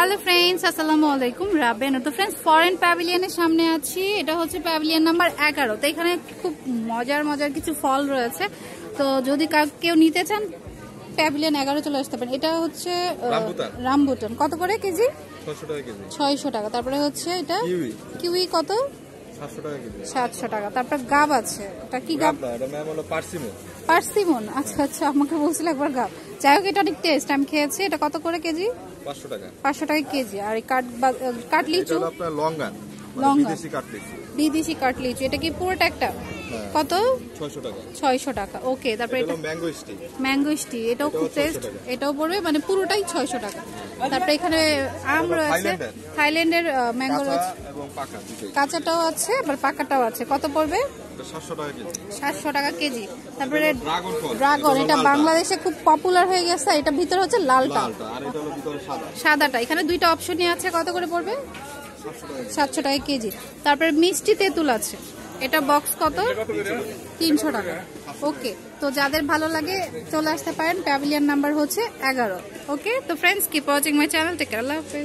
Hello friends আসসালামু আলাইকুম রাবেন তো ফ্রেন্ডস ফরেন প্যাভিলিয়নের সামনে আছি। এটা হচ্ছে প্যাভিলিয়ন নাম্বার এগারো। তো এখানে খুব মজার মজার কিছু ফল রয়েছে। তো যদি কাউ- কেউ নিতে চান প্যাভিলিয়ন এগারো চলে আসতে পারেন। এটা হচ্ছে রামবুটান। কত করে কেজি? ছয়শো টাকা তারপরে হচ্ছে এটা কিউই। কত? সাতশো টাকা কেজি। সাতশো টাকা। তারপর গাব আছে। এটা কি গাব? পার্সিমন। আচ্ছা আচ্ছা আমাকে বলছিল একবার গাব। যাই হোক এটা অনেক টেস্ট আমি খেয়েছি এটা কত করে কেজি? পাঁচশো টাকা। পাঁচশো টাকা কেজি। আর কাটলিচু হলো আপনার লঙ্গান লঙ্গান। বিদেশি বিদেশি কাটলিচু এটা কি পুরোটা একটা? হ্যাঁ। কত? ছয়শো টাকা। ওকে তারপরে এটা ম্যাঙ্গো স্টি এটাও খুব টেস্ট এটাও পড়বে মানে পুরোটাই ছয়শো টাকা। তারপরে এখানে আম রয়েছে। থাইল্যান্ডের। ম্যাঙ্গো রয়েছে। কাঁচাটাও আছে আবার পাকাটাও আছে। কত পড়বে? সাতশো টাকা কেজি। সাতশো টাকা কেজি। তারপরে ড্রাগন ফল। ড্রাগন হলো এটা বাংলাদেশে খুব পপুলার হয়ে গেছে এটা ভিতরে হচ্ছে লালটা লালটা আর এটা হলো ভিতরে সাদা। সাদাটা এখানে দুইটা অপশনই আছে কত করে পড়বে? সাতশো টাকা কেজি। তারপরে মিষ্টি তেঁতুল আছে এটা বক্স কত? তিনশো টাকা। ওকে তো যাদের ভালো লাগে চলে আসতে পারেন। প্যাভিলিয়ন নাম্বার হচ্ছে এগারো। ওকে তো friends keep watching my channel আল্লাহ হাফেজ।